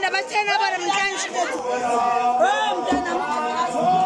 mtana basi tena bwana mtana shikoku mtana